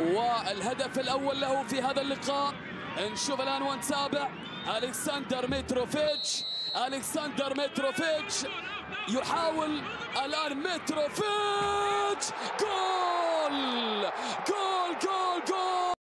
والهدف الأول له في هذا اللقاء. نشوف الآن ونتابع ألكسندر متروفيتش. ألكسندر متروفيتش يحاول الآن متروفيتش.